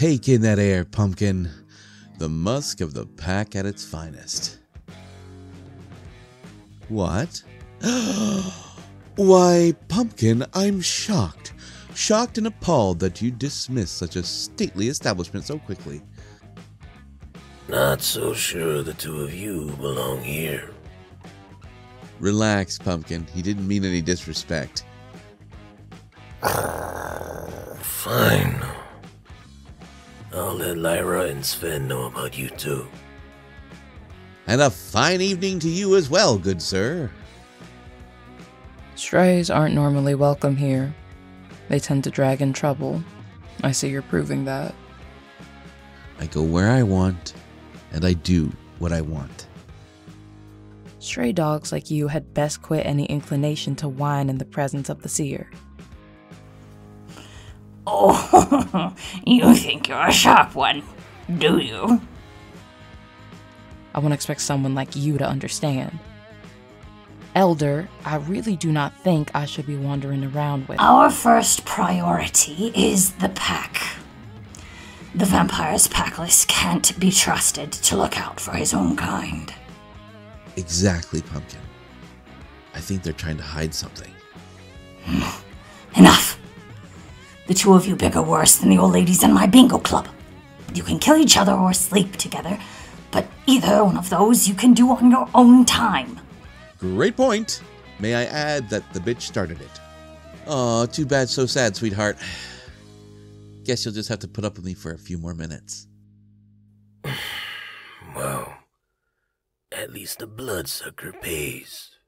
Take in that air, Pumpkin. The musk of the pack at its finest. What? Why, Pumpkin, I'm shocked. Shocked and appalled that you dismiss such a stately establishment so quickly. Not so sure the two of you belong here. Relax, Pumpkin. He didn't mean any disrespect. Fine. I'll let Lyra and Sven know about you too. And a fine evening to you as well, good sir. Strays aren't normally welcome here. They tend to drag in trouble. I see you're proving that. I go where I want, and I do what I want. Stray dogs like you had best quit any inclination to whine in the presence of the seer. Oh, you think you're a sharp one, do you? I wouldn't expect someone like you to understand. Elder, I really do not think I should be wandering around with. Our first priority is the pack. The vampire's packless can't be trusted to look out for his own kind. Exactly, Pumpkin. I think they're trying to hide something. Enough! The two of you bigger worse than the old ladies in my bingo club. You can kill each other or sleep together, but either one of those you can do on your own time. Great point. May I add that the bitch started it? Aw, too bad, so sad, sweetheart. Guess you'll just have to put up with me for a few more minutes. Well, at least the bloodsucker pays.